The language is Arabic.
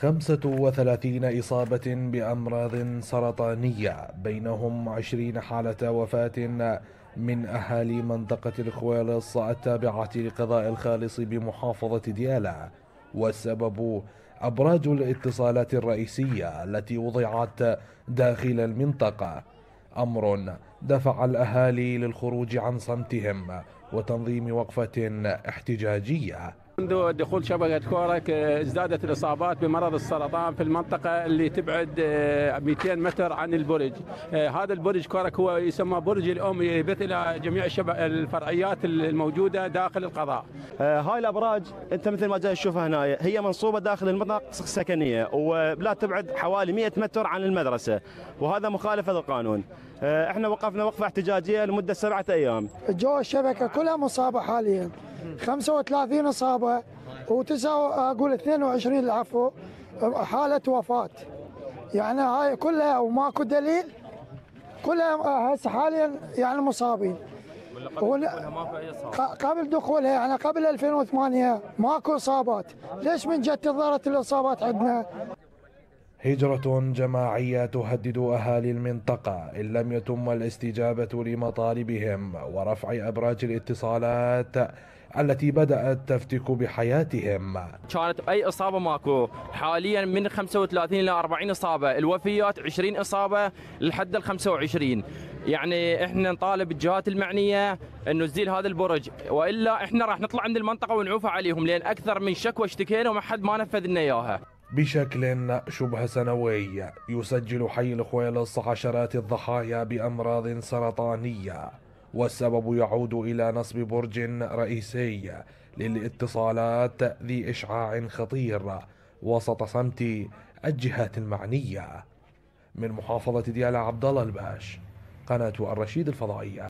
35 إصابة بأمراض سرطانية بينهم 20 حالة وفاة من أهالي منطقة الخويلص التابعة لقضاء الخالص بمحافظة ديالى والسبب أبراج الاتصالات الرئيسية التي وضعت داخل المنطقة. أمر دفع الأهالي للخروج عن صمتهم وتنظيم وقفة احتجاجية. منذ دخول شبكة كورك ازدادت الإصابات بمرض السرطان في المنطقة اللي تبعد 200 متر عن البرج. هذا البرج كورك هو يسمى برج الأم يبث إلى جميع الفرعيات الموجودة داخل القضاء. هاي الأبراج أنت مثل ما جاي تشوفها هنا هي منصوبة داخل المناطق السكنية ولا تبعد حوالي 100 متر عن المدرسة وهذا مخالفة للقانون. إحنا وقفنا وقفة احتجاجية لمدة سبعة أيام. جو الشبكة كلها مصابة حاليا. 35 إصابة و9 أقول 22 العفو حالة وفاة. يعني هاي كلها وماكو دليل كلها هسه حاليا يعني مصابين. قبل دخولها يعني قبل 2008 ماكو إصابات. ليش من جت ظهرت الإصابات عندنا؟ هجرة جماعية تهدد أهالي المنطقة إن لم يتم الاستجابة لمطالبهم ورفع أبراج الاتصالات التي بدأت تفتك بحياتهم. كانت أي إصابة ماكو. حاليا من 35 إلى 40 إصابة. الوفيات 20 إصابة لحد ال 25 يعني إحنا نطالب الجهات المعنية إنه تزيل هذا البرج. وإلا إحنا راح نطلع من المنطقة ونعوف عليهم لأن أكثر من شكوى اشتكينا وما حد ما نفذ لنا إياها. بشكل شبه سنوي يسجل حي الخويلص عشرات الضحايا بأمراض سرطانية والسبب يعود إلى نصب برج رئيسي للاتصالات ذي إشعاع خطير وسط صمت الجهات المعنية من محافظة ديالى عبد الله الباش قناة الرشيد الفضائية.